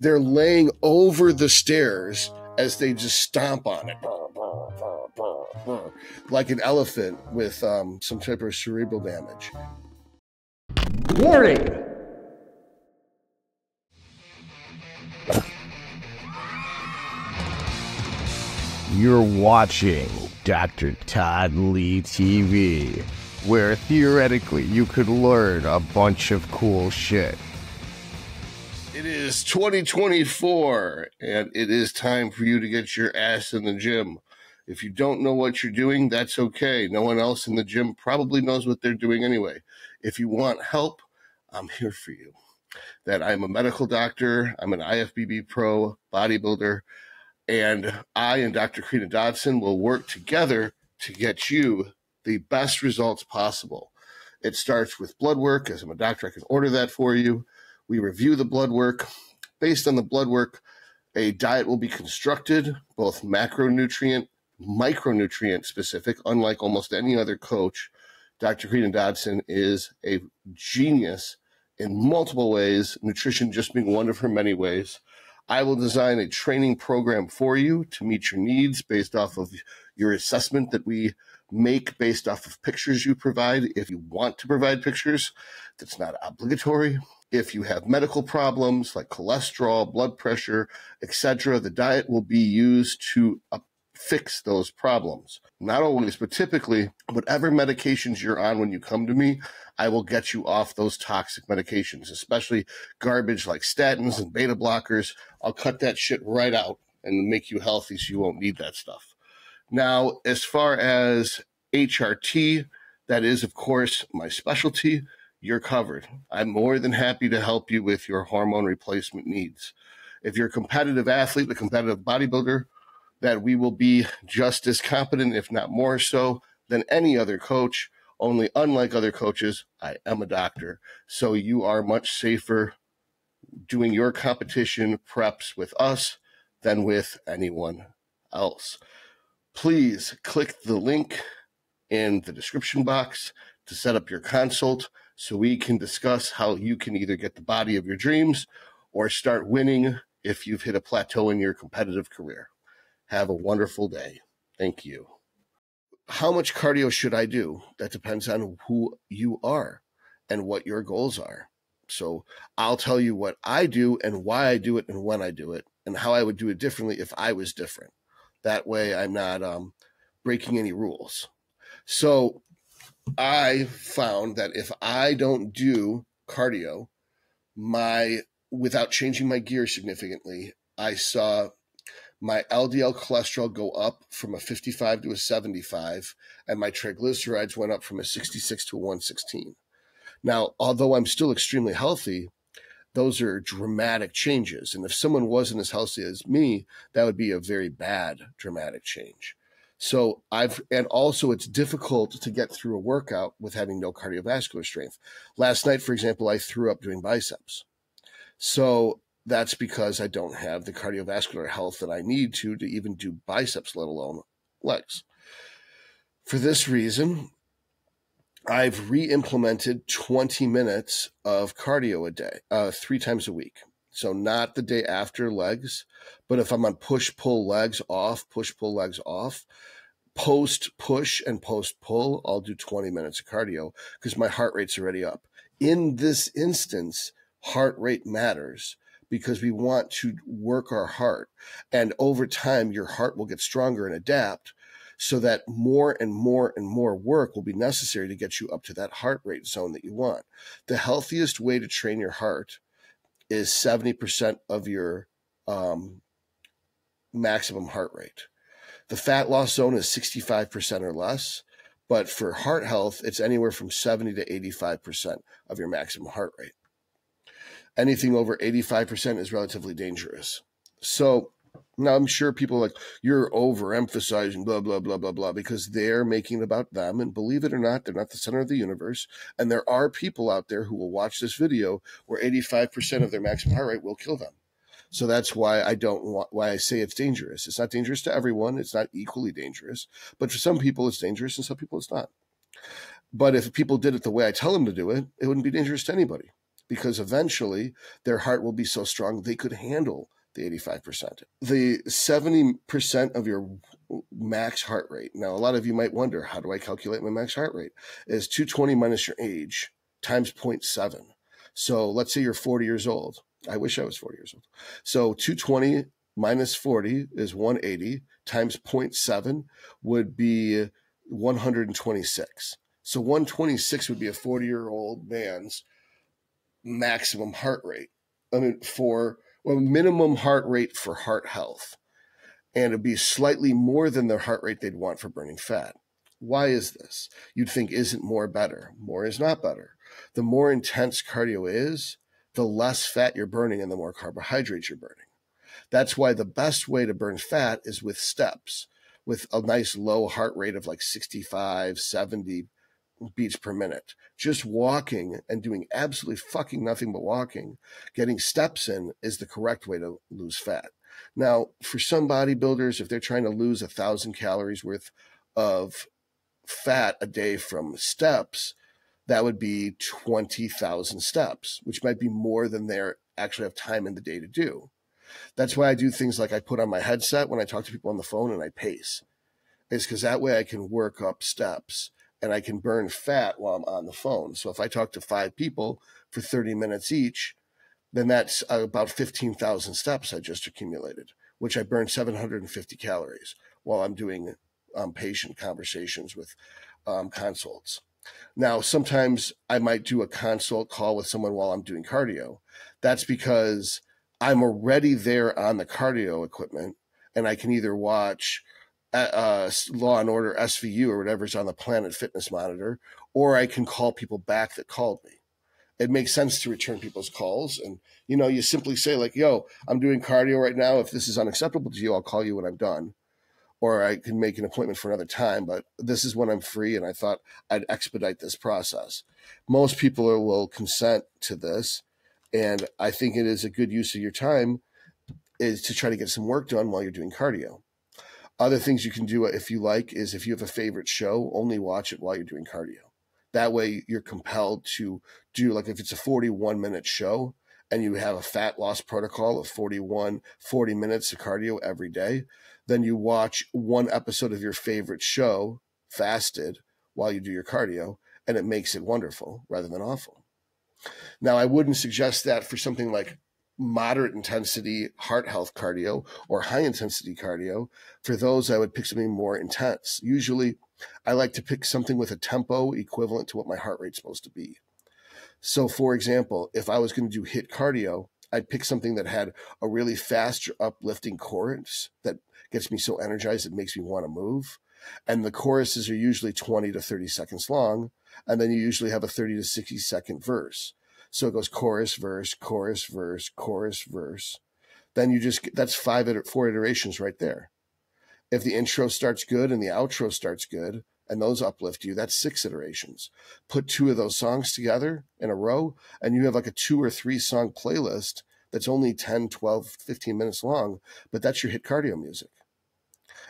they're laying over the stairs as they just stomp on it like an elephant with um, some type of cerebral damage Warning! You're watching Dr. Todd Lee TV, where theoretically you could learn a bunch of cool shit. It is 2024, and it is time for you to get your ass in the gym. If you don't know what you're doing, that's okay. No one else in the gym probably knows what they're doing anyway. If you want help, I'm here for you. That I'm a medical doctor, I'm an IFBB pro bodybuilder, and I and Dr. Karina Dodson will work together to get you the best results possible. It starts with blood work. As I'm a doctor, I can order that for you. We review the blood work. Based on the blood work, a diet will be constructed, both macronutrient, micronutrient specific, unlike almost any other coach. Dr. Karina Dodson is a genius in multiple ways, nutrition just being one of her many ways. I will design a training program for you to meet your needs based off of your assessment that we make based off of pictures you provide. If you want to provide pictures, that's not obligatory. If you have medical problems like cholesterol, blood pressure, etc., the diet will be used to uh, fix those problems. Not always, but typically, whatever medications you're on when you come to me, I will get you off those toxic medications, especially garbage like statins and beta blockers. I'll cut that shit right out and make you healthy so you won't need that stuff. Now, as far as HRT, that is, of course, my specialty. You're covered. I'm more than happy to help you with your hormone replacement needs. If you're a competitive athlete, a competitive bodybuilder, that we will be just as competent, if not more so, than any other coach. Only, unlike other coaches, I am a doctor. So you are much safer doing your competition preps with us than with anyone else. Please click the link in the description box to set up your consult so we can discuss how you can either get the body of your dreams or start winning if you've hit a plateau in your competitive career. Have a wonderful day. Thank you. How much cardio should I do? That depends on who you are and what your goals are. So I'll tell you what I do and why I do it and when I do it and how I would do it differently if I was different. That way I'm not um, breaking any rules. So I found that if I don't do cardio, my without changing my gear significantly, I saw my LDL cholesterol go up from a 55 to a 75, and my triglycerides went up from a 66 to a 116. Now, although I'm still extremely healthy, those are dramatic changes. And if someone wasn't as healthy as me, that would be a very bad dramatic change. So I've, and also it's difficult to get through a workout with having no cardiovascular strength. Last night, for example, I threw up doing biceps. So that's because I don't have the cardiovascular health that I need to to even do biceps, let alone legs. For this reason, I've re implemented 20 minutes of cardio a day, uh, three times a week. So, not the day after legs, but if I'm on push pull legs off, push pull legs off, post push and post pull, I'll do 20 minutes of cardio because my heart rate's already up. In this instance, heart rate matters because we want to work our heart. And over time, your heart will get stronger and adapt so that more and more and more work will be necessary to get you up to that heart rate zone that you want. The healthiest way to train your heart is 70% of your um, maximum heart rate. The fat loss zone is 65% or less, but for heart health, it's anywhere from 70 to 85% of your maximum heart rate anything over 85% is relatively dangerous. So now I'm sure people are like, you're overemphasizing blah, blah, blah, blah, blah, because they're making it about them. And believe it or not, they're not the center of the universe. And there are people out there who will watch this video where 85% of their maximum heart rate will kill them. So that's why I don't want, why I say it's dangerous. It's not dangerous to everyone. It's not equally dangerous, but for some people it's dangerous and some people it's not. But if people did it the way I tell them to do it, it wouldn't be dangerous to anybody because eventually their heart will be so strong they could handle the 85%. The 70% of your max heart rate. Now, a lot of you might wonder, how do I calculate my max heart rate? Is 220 minus your age times 0.7. So let's say you're 40 years old. I wish I was 40 years old. So 220 minus 40 is 180 times 0.7 would be 126. So 126 would be a 40 year old man's maximum heart rate. I mean, for well, minimum heart rate for heart health. And it'd be slightly more than the heart rate they'd want for burning fat. Why is this? You'd think, isn't more better? More is not better. The more intense cardio is, the less fat you're burning and the more carbohydrates you're burning. That's why the best way to burn fat is with steps, with a nice low heart rate of like 65, 70 beats per minute. Just walking and doing absolutely fucking nothing but walking, getting steps in is the correct way to lose fat. Now, for some bodybuilders, if they're trying to lose a thousand calories worth of fat a day from steps, that would be 20,000 steps, which might be more than they actually have time in the day to do. That's why I do things like I put on my headset when I talk to people on the phone and I pace. It's because that way I can work up steps and I can burn fat while I'm on the phone. So if I talk to five people for 30 minutes each, then that's about 15,000 steps I just accumulated, which I burn 750 calories while I'm doing um, patient conversations with um, consults. Now, sometimes I might do a consult call with someone while I'm doing cardio. That's because I'm already there on the cardio equipment and I can either watch uh, Law and Order SVU or whatever's on the Planet Fitness monitor, or I can call people back that called me. It makes sense to return people's calls, and you know, you simply say like, "Yo, I'm doing cardio right now. If this is unacceptable to you, I'll call you when I'm done." Or I can make an appointment for another time, but this is when I'm free, and I thought I'd expedite this process. Most people will consent to this, and I think it is a good use of your time is to try to get some work done while you're doing cardio. Other things you can do uh, if you like is if you have a favorite show, only watch it while you're doing cardio. That way you're compelled to do like if it's a 41 minute show and you have a fat loss protocol of 41, 40 minutes of cardio every day, then you watch one episode of your favorite show fasted while you do your cardio and it makes it wonderful rather than awful. Now, I wouldn't suggest that for something like moderate intensity heart health cardio or high intensity cardio. For those, I would pick something more intense. Usually, I like to pick something with a tempo equivalent to what my heart rate's supposed to be. So, for example, if I was going to do HIIT cardio, I'd pick something that had a really fast uplifting chorus that gets me so energized it makes me want to move. And the choruses are usually 20 to 30 seconds long. And then you usually have a 30 to 60 second verse. So it goes chorus, verse, chorus, verse, chorus, verse. Then you just, that's five, four iterations right there. If the intro starts good and the outro starts good, and those uplift you, that's six iterations. Put two of those songs together in a row, and you have like a two or three song playlist that's only 10, 12, 15 minutes long, but that's your hit cardio music.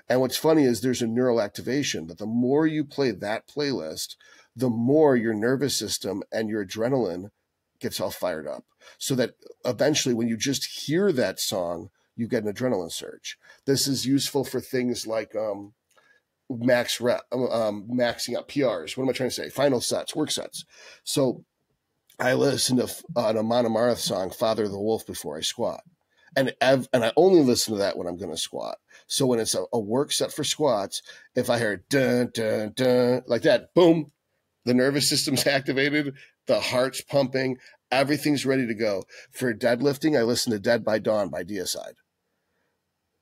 And what's funny is there's a neural activation that the more you play that playlist, the more your nervous system and your adrenaline gets all fired up. So that eventually when you just hear that song you get an adrenaline surge. This is useful for things like um, max rep um, maxing out prs what am i trying to say? Final sets work sets. So i listen to an amon amarth song father of the wolf before i squat. And I've, and I only listen to that when I'm going to squat. So when it's a, a, work set for squats, if I hear dun dun dun like that, boom, the nervous system's activated, the heart's pumping, everything's ready to go. For deadlifting, I listen to Dead by Dawn by Deicide.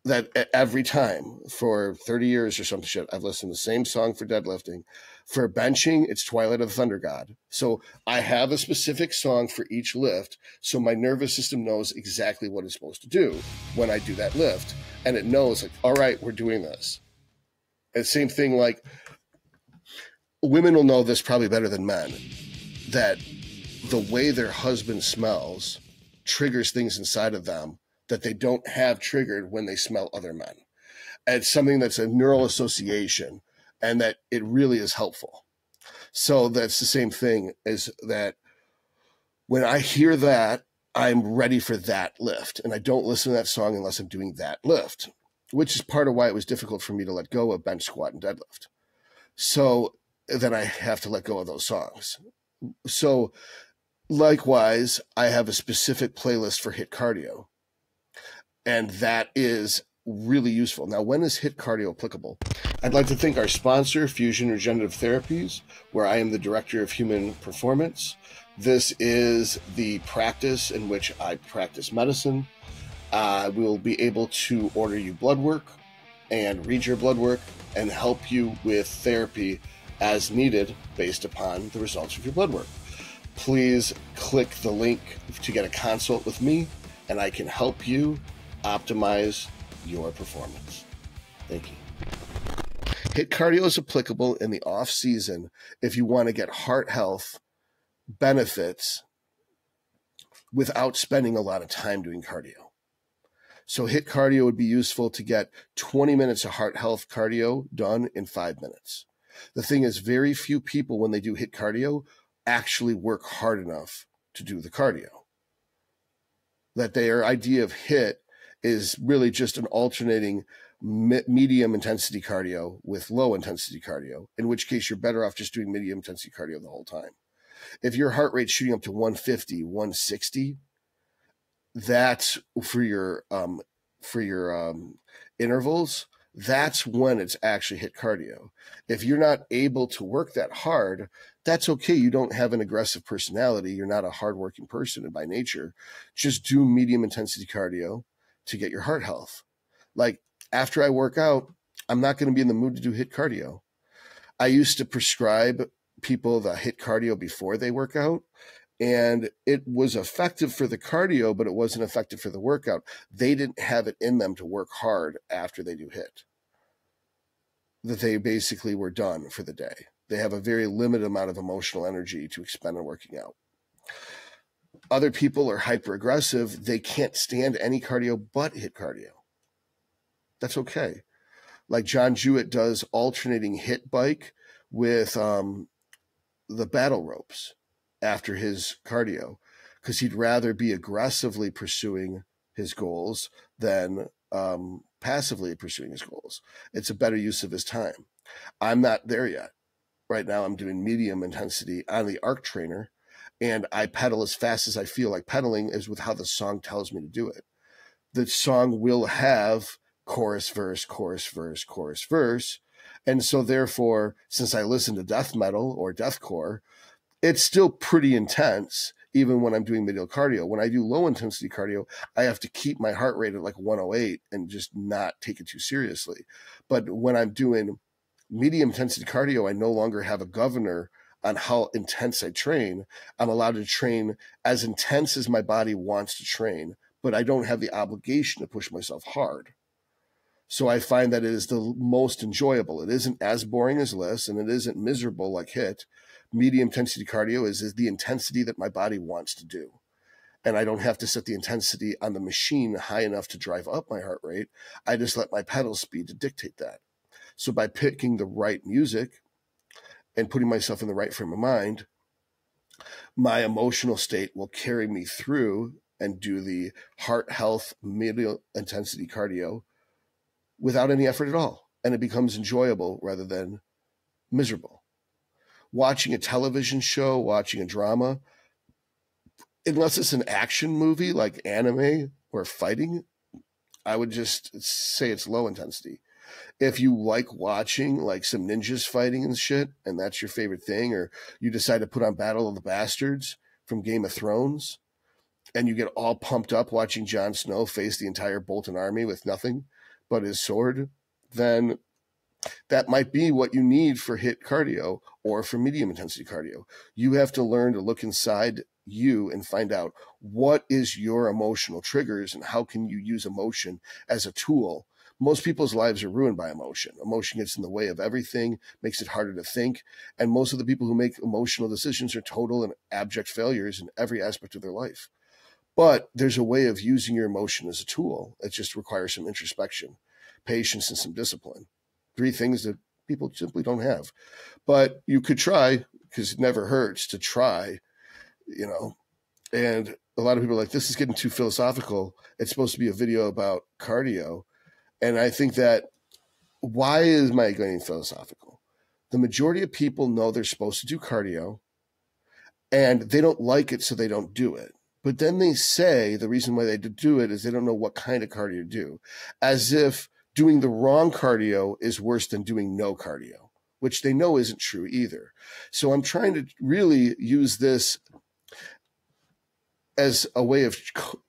That every time for 30 years or some shit, I've listened to the same song for deadlifting. For benching, it's Twilight of the Thunder God. So I have a specific song for each lift. So my nervous system knows exactly what it's supposed to do when I do that lift. And it knows, like, all right, we're doing this. And same thing like women will know this probably better than men that the way their husband smells triggers things inside of them that they don't have triggered when they smell other men. And it's something that's a neural association and that it really is helpful. So that's the same thing as that when I hear that, I'm ready for that lift. And I don't listen to that song unless I'm doing that lift, which is part of why it was difficult for me to let go of bench squat and deadlift. So then I have to let go of those songs. So likewise, I have a specific playlist for hit cardio. And that is really useful. Now, when is HIT cardio applicable? I'd like to thank our sponsor, Fusion Regenerative Therapies, where I am the Director of Human Performance. This is the practice in which I practice medicine. Uh, we will be able to order you blood work and read your blood work and help you with therapy as needed based upon the results of your blood work. Please click the link to get a consult with me, and I can help you optimize your performance. Thank you. HIT cardio is applicable in the off season if you want to get heart health benefits without spending a lot of time doing cardio. So HIT cardio would be useful to get 20 minutes of heart health cardio done in five minutes. The thing is, very few people, when they do hit cardio, actually work hard enough to do the cardio. That their idea of hit is really just an alternating medium intensity cardio with low intensity cardio, in which case you're better off just doing medium intensity cardio the whole time. If your heart rate's shooting up to 150, 160, that's for your um, for your um, intervals. That's when it's actually hit cardio. If you're not able to work that hard, that's okay. You don't have an aggressive personality. You're not a hardworking person by nature. Just do medium intensity cardio to get your heart health. Like after I work out, I'm not going to be in the mood to do hit cardio. I used to prescribe people the hit cardio before they work out and it was effective for the cardio but it wasn't effective for the workout they didn't have it in them to work hard after they do HIIT that they basically were done for the day. They have a very limited amount of emotional energy to expend on working out. Other people are hyper aggressive they can't stand any cardio but hit cardio. That's okay. Like John Jewett does alternating hit bike with um, the battle ropes after his cardio because he'd rather be aggressively pursuing his goals than um, passively pursuing his goals. It's a better use of his time. I'm not there yet. Right now, I'm doing medium intensity on the arc trainer, and I pedal as fast as I feel like pedaling, is with how the song tells me to do it. The song will have chorus, verse, chorus, verse, chorus, verse. And so, therefore, since I listen to death metal or deathcore, it's still pretty intense, even when I'm doing medial cardio. When I do low intensity cardio, I have to keep my heart rate at like 108 and just not take it too seriously. But when I'm doing medium intensity cardio, I no longer have a governor on how intense I train. I'm allowed to train as intense as my body wants to train, but I don't have the obligation to push myself hard. So I find that it is the most enjoyable. It isn't as boring as LISS and it isn't miserable like hit. Medium intensity cardio is, is the intensity that my body wants to do. And I don't have to set the intensity on the machine high enough to drive up my heart rate. I just let my pedal speed to dictate that. So by picking the right music and putting myself in the right frame of mind, my emotional state will carry me through and do the heart health medial intensity cardio without any effort at all. And it becomes enjoyable rather than miserable. Watching a television show, watching a drama, unless it's an action movie like anime or fighting, I would just say it's low intensity. If you like watching like some ninjas fighting and shit, and that's your favorite thing, or you decide to put on Battle of the Bastards from Game of Thrones, and you get all pumped up watching Jon Snow face the entire Bolton army with nothing, but his sword, then that might be what you need for HIIT cardio or for medium intensity cardio. You have to learn to look inside you and find out what is your emotional triggers and how can you use emotion as a tool. Most people's lives are ruined by emotion. Emotion gets in the way of everything, makes it harder to think. And most of the people who make emotional decisions are total and abject failures in every aspect of their life. But there's a way of using your emotion as a tool. It just requires some introspection, patience, and some discipline. Three things that people simply don't have. But you could try, because it never hurts to try, you know, and a lot of people are like, this is getting too philosophical. It's supposed to be a video about cardio. And I think that why is my getting philosophical? The majority of people know they're supposed to do cardio and they don't like it, so they don't do it. But then they say the reason why they do it is they don't know what kind of cardio to do, as if doing the wrong cardio is worse than doing no cardio, which they know isn't true either. So I'm trying to really use this as a way of,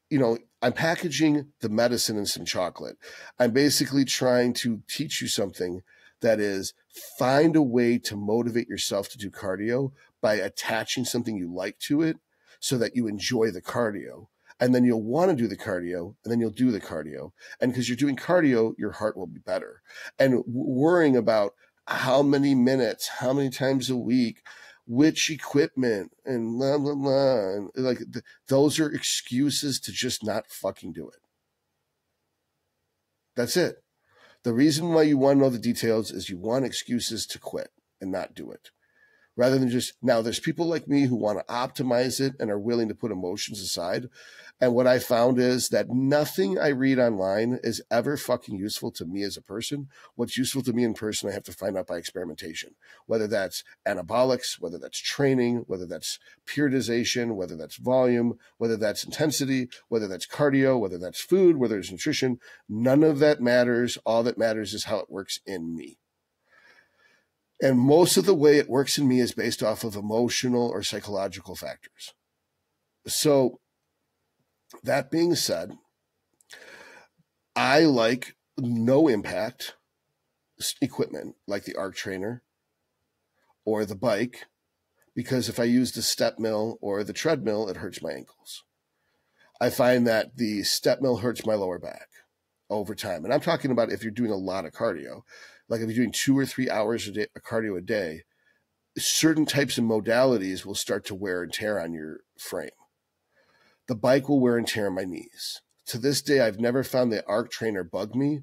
you know, I'm packaging the medicine in some chocolate. I'm basically trying to teach you something that is find a way to motivate yourself to do cardio by attaching something you like to it so that you enjoy the cardio. And then you'll want to do the cardio and then you'll do the cardio. And because you're doing cardio, your heart will be better. And worrying about how many minutes, how many times a week, which equipment and blah blah blah like th- those are excuses to just not fucking do it that's it the reason why you want to know the details is you want excuses to quit and not do it rather than just now there's people like me who want to optimize it and are willing to put emotions aside. And what i found is that nothing i read online is ever fucking useful to me as a person. What's useful to me in person i have to find out by experimentation. Whether that's anabolics whether that's training whether that's periodization whether that's volume whether that's intensity whether that's cardio whether that's food whether it's nutrition none of that matters. All that matters is how it works in me and most of the way it works in me is based off of emotional or psychological factors. So, that being said, I like no impact equipment like the arc trainer or the bike because if I use the step mill or the treadmill, it hurts my ankles. I find that the step mill hurts my lower back over time. And I'm talking about if you're doing a lot of cardio like if you're doing two or three hours a day a cardio a day, certain types of modalities will start to wear and tear on your frame. The bike will wear and tear on my knees. To this day, I've never found the arc trainer bug me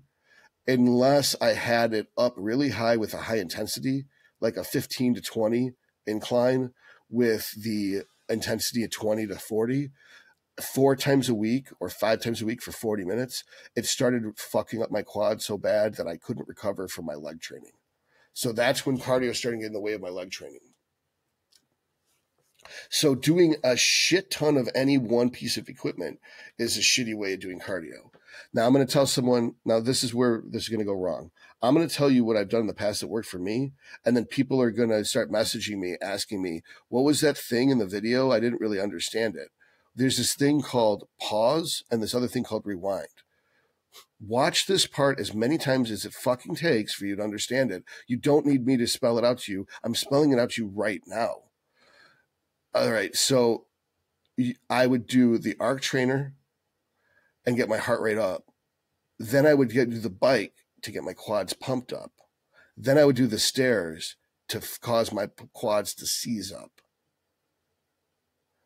unless I had it up really high with a high intensity, like a 15 to 20 incline with the intensity of 20 to 40 four times a week or five times a week for 40 minutes, it started fucking up my quad so bad that I couldn't recover from my leg training. So that's when cardio started getting in the way of my leg training. So doing a shit ton of any one piece of equipment is a shitty way of doing cardio. Now I'm going to tell someone, now this is where this is going to go wrong. I'm going to tell you what I've done in the past that worked for me. And then people are going to start messaging me, asking me, what was that thing in the video? I didn't really understand it there's this thing called pause and this other thing called rewind. Watch this part as many times as it fucking takes for you to understand it. You don't need me to spell it out to you. I'm spelling it out to you right now. All right. So I would do the arc trainer and get my heart rate up. Then I would get to the bike to get my quads pumped up. Then I would do the stairs to cause my quads to seize up.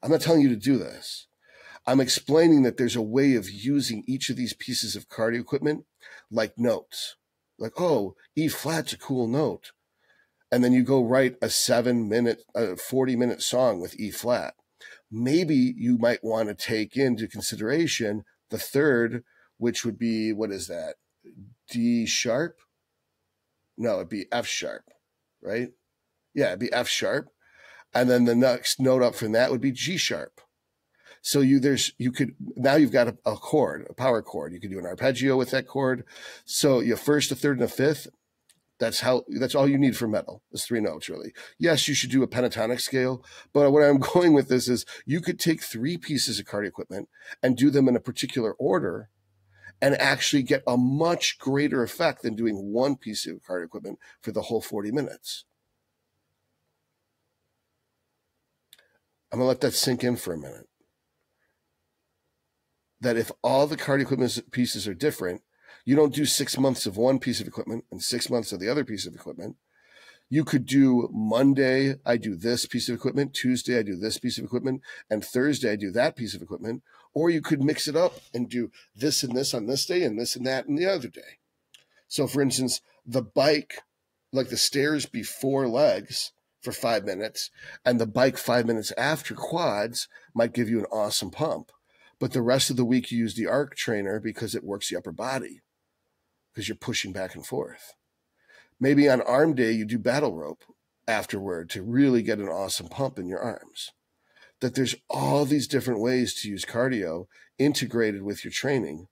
I'm not telling you to do this. I'm explaining that there's a way of using each of these pieces of cardio equipment like notes. Like, oh, E flat's a cool note. And then you go write a seven minute, a 40 minute song with E flat. Maybe you might want to take into consideration the third, which would be, what is that? D sharp? No, it'd be F sharp, right? Yeah, it'd be F sharp and then the next note up from that would be G sharp. So you there's you could now you've got a, a, chord, a power chord. You could do an arpeggio with that chord. So you first, a third, and a fifth. That's how that's all you need for metal. It's three notes really. Yes, you should do a pentatonic scale, but what I'm going with this is you could take three pieces of cardio equipment and do them in a particular order and actually get a much greater effect than doing one piece of cardio equipment for the whole 40 minutes. I'm going to let that sink in for a minute. That if all the cardio equipment pieces are different, you don't do six months of one piece of equipment and six months of the other piece of equipment. You could do Monday, I do this piece of equipment. Tuesday, I do this piece of equipment. And Thursday, I do that piece of equipment. Or you could mix it up and do this and this on this day and this and that on the other day. So, for instance, the bike, like the stairs before legs, for five minutes, and the bike five minutes after quads might give you an awesome pump. But the rest of the week, you use the arc trainer because it works the upper body because you're pushing back and forth. Maybe on arm day, you do battle rope afterward to really get an awesome pump in your arms. That there's all these different ways to use cardio integrated with your training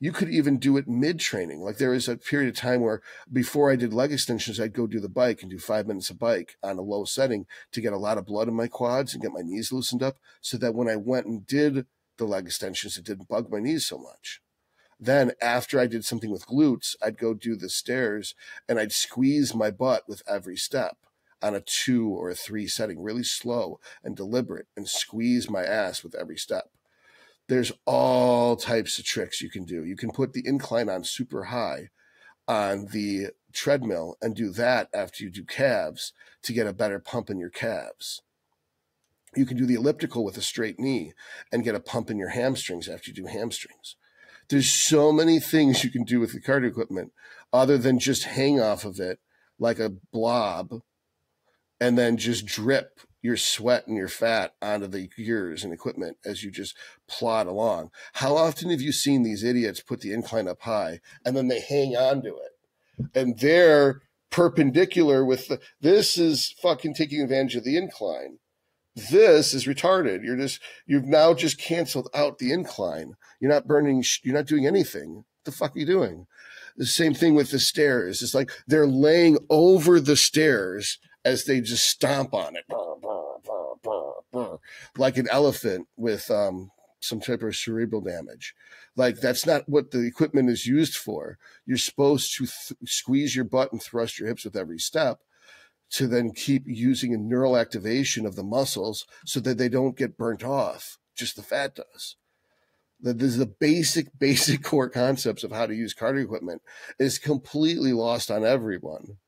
you could even do it mid training. Like there is a period of time where before I did leg extensions, I'd go do the bike and do five minutes of bike on a low setting to get a lot of blood in my quads and get my knees loosened up so that when I went and did the leg extensions, it didn't bug my knees so much. Then after I did something with glutes, I'd go do the stairs and I'd squeeze my butt with every step on a two or a three setting, really slow and deliberate, and squeeze my ass with every step there's all types of tricks you can do. You can put the incline on super high on the treadmill and do that after you do calves to get a better pump in your calves. You can do the elliptical with a straight knee and get a pump in your hamstrings after you do hamstrings. There's so many things you can do with the cardio equipment other than just hang off of it like a blob and then just drip your sweat and your fat onto the gears and equipment as you just plod along. How often have you seen these idiots put the incline up high and then they hang on to it? And they're perpendicular with the, this is fucking taking advantage of the incline. This is retarded. You're just, you've now just canceled out the incline. You're not burning, you're not doing anything. What the fuck are you doing? The same thing with the stairs. It's like they're laying over the stairs as they just stomp on it like an elephant with um, some type of cerebral damage. Like that's not what the equipment is used for. You're supposed to th- squeeze your butt and thrust your hips with every step to then keep using a neural activation of the muscles so that they don't get burnt off. Just the fat does. That this is the basic, basic core concepts of how to use cardio equipment is completely lost on everyone.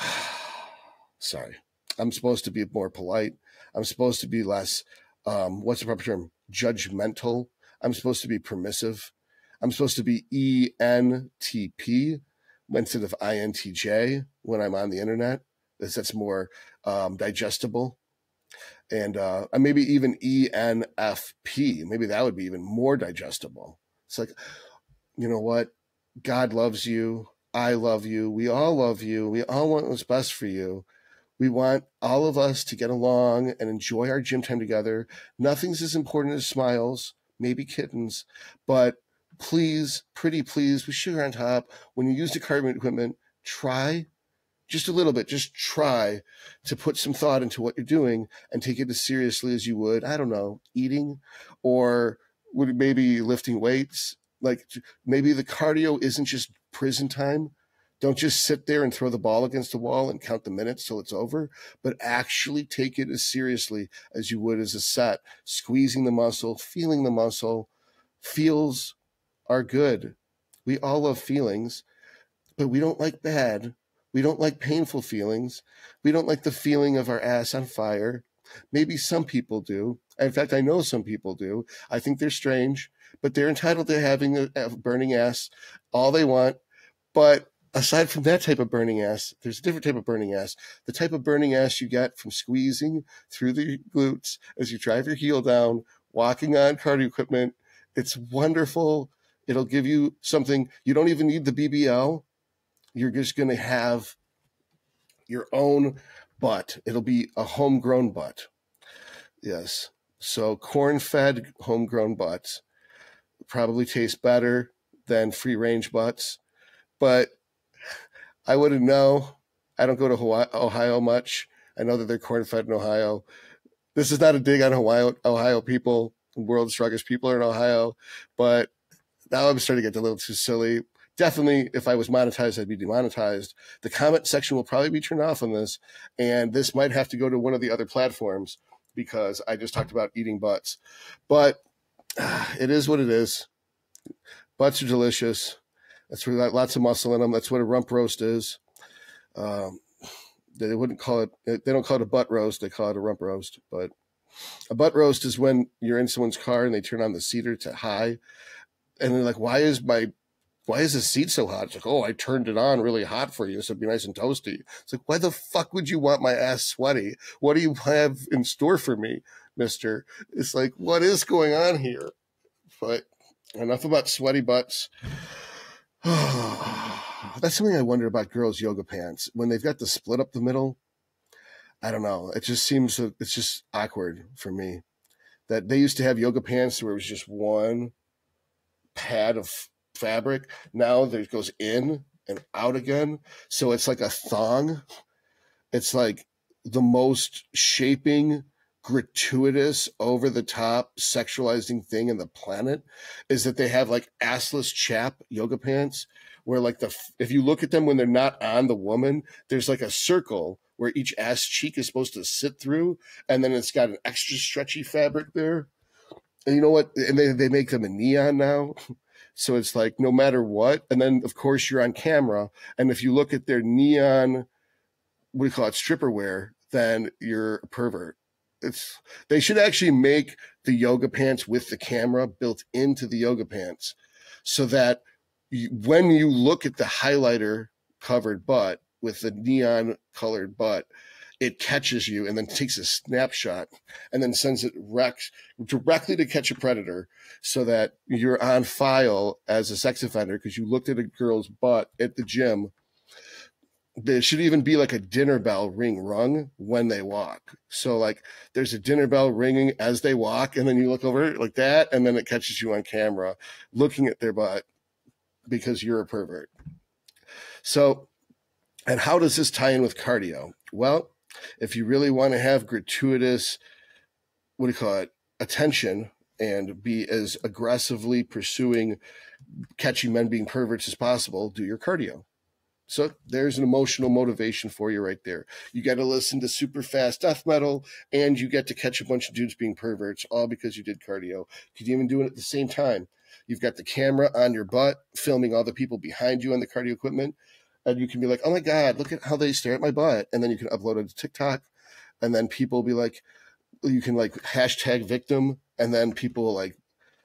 Sorry. I'm supposed to be more polite. I'm supposed to be less, um, what's the proper term? Judgmental. I'm supposed to be permissive. I'm supposed to be ENTP instead of INTJ when I'm on the internet. That's, that's more um, digestible. And uh, maybe even ENFP. Maybe that would be even more digestible. It's like, you know what? God loves you. I love you. We all love you. We all want what's best for you. We want all of us to get along and enjoy our gym time together. Nothing's as important as smiles, maybe kittens, but please, pretty please, with sugar on top, when you use the carbon equipment, try just a little bit, just try to put some thought into what you're doing and take it as seriously as you would, I don't know, eating or maybe lifting weights. Like maybe the cardio isn't just prison time don't just sit there and throw the ball against the wall and count the minutes till it's over, but actually take it as seriously as you would as a set, squeezing the muscle, feeling the muscle. Feels are good. We all love feelings, but we don't like bad. We don't like painful feelings. We don't like the feeling of our ass on fire. Maybe some people do. In fact, I know some people do. I think they're strange, but they're entitled to having a, burning ass all they want. But aside from that type of burning ass, there's a different type of burning ass. The type of burning ass you get from squeezing through the glutes as you drive your heel down, walking on cardio equipment. It's wonderful. It'll give you something. You don't even need the BBL. You're just going to have your own butt. It'll be a homegrown butt. Yes. So corn fed homegrown butts probably taste better than free range butts. But I wouldn't know. I don't go to Hawaii, Ohio much. I know that they're corn fed in Ohio. This is not a dig on Ohio, Ohio people. World's strongest people are in Ohio, but now I'm starting to get a little too silly. Definitely, if I was monetized, I'd be demonetized. The comment section will probably be turned off on this, and this might have to go to one of the other platforms because I just talked about eating butts. But uh, it is what it is. Butts are delicious. That's where got lots of muscle in them. That's what a rump roast is. Um, they wouldn't call it. They don't call it a butt roast. They call it a rump roast. But a butt roast is when you're in someone's car and they turn on the seater to high, and they're like, "Why is my why is the seat so hot? It's like, oh, I turned it on really hot for you, so it'd be nice and toasty. It's like, why the fuck would you want my ass sweaty? What do you have in store for me, mister? It's like, what is going on here? But enough about sweaty butts. That's something I wonder about girls' yoga pants. When they've got the split up the middle, I don't know. It just seems, it's just awkward for me. That they used to have yoga pants where it was just one pad of fabric. Now there goes in and out again. So it's like a thong. It's like the most shaping, gratuitous, over the top, sexualizing thing in the planet is that they have like assless chap yoga pants where like the if you look at them when they're not on the woman, there's like a circle where each ass cheek is supposed to sit through, and then it's got an extra stretchy fabric there. And you know what? And they, they make them in neon now. So it's like no matter what. And then, of course, you're on camera. And if you look at their neon, what do you call it, stripper wear, then you're a pervert. It's they should actually make the yoga pants with the camera built into the yoga pants so that you, when you look at the highlighter covered butt with the neon colored butt, it catches you and then takes a snapshot and then sends it rec- directly to catch a predator so that you're on file as a sex offender because you looked at a girl's butt at the gym. There should even be like a dinner bell ring rung when they walk. So like there's a dinner bell ringing as they walk and then you look over like that and then it catches you on camera looking at their butt because you're a pervert. So and how does this tie in with cardio? Well, if you really want to have gratuitous, what do you call it, attention and be as aggressively pursuing catching men being perverts as possible, do your cardio. So there's an emotional motivation for you right there. You got to listen to super fast death metal and you get to catch a bunch of dudes being perverts all because you did cardio. Could you even do it at the same time. You've got the camera on your butt filming all the people behind you on the cardio equipment and you can be like, "Oh my god, look at how they stare at my butt," and then you can upload it to TikTok, and then people will be like, you can like hashtag victim, and then people will like,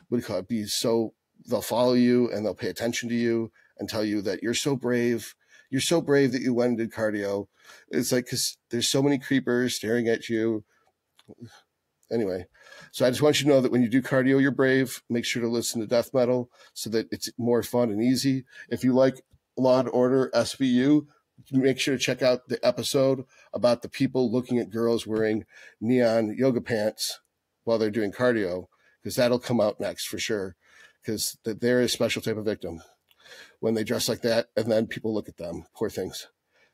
what do you call it? Be so they'll follow you and they'll pay attention to you and tell you that you're so brave. You're so brave that you went and did cardio. It's like because there's so many creepers staring at you. Anyway, so I just want you to know that when you do cardio, you're brave. Make sure to listen to death metal so that it's more fun and easy. If you like Law and Order SVU, make sure to check out the episode about the people looking at girls wearing neon yoga pants while they're doing cardio, because that'll come out next for sure. Because they're a special type of victim when they dress like that, and then people look at them. Poor things.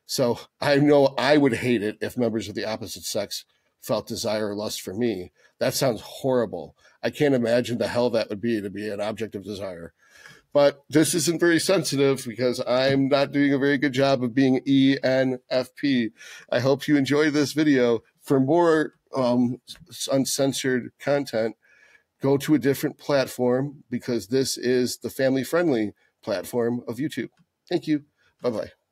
So I know I would hate it if members of the opposite sex felt desire or lust for me. That sounds horrible. I can't imagine the hell that would be to be an object of desire but this isn't very sensitive because I'm not doing a very good job of being ENFP. I hope you enjoy this video. For more um, uncensored content, go to a different platform because this is the family friendly platform of YouTube. Thank you. Bye bye.